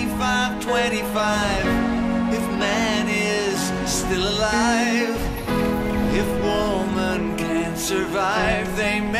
25, 25 If man is still alive If woman can survive, they may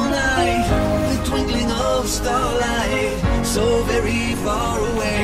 so very far away.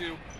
two.